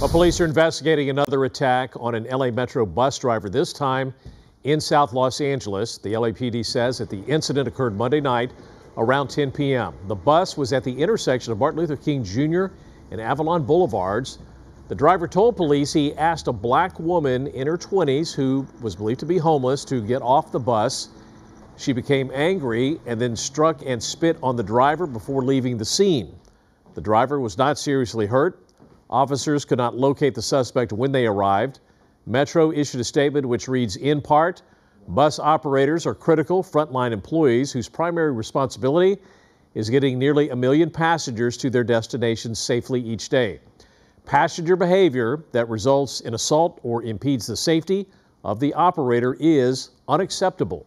Well, police are investigating another attack on an LA Metro bus driver, this time in South Los Angeles. The LAPD says that the incident occurred Monday night around 10 p.m. The bus was at the intersection of Martin Luther King Jr. and Avalon Boulevards. The driver told police he asked a black woman in her 20s who was believed to be homeless to get off the bus. She became angry and then struck and spit on the driver before leaving the scene. The driver was not seriously hurt. Officers could not locate the suspect when they arrived. Metro issued a statement which reads in part, bus operators are critical frontline employees whose primary responsibility is getting nearly a million passengers to their destinations safely each day. Passenger behavior that results in assault or impedes the safety of the operator is unacceptable.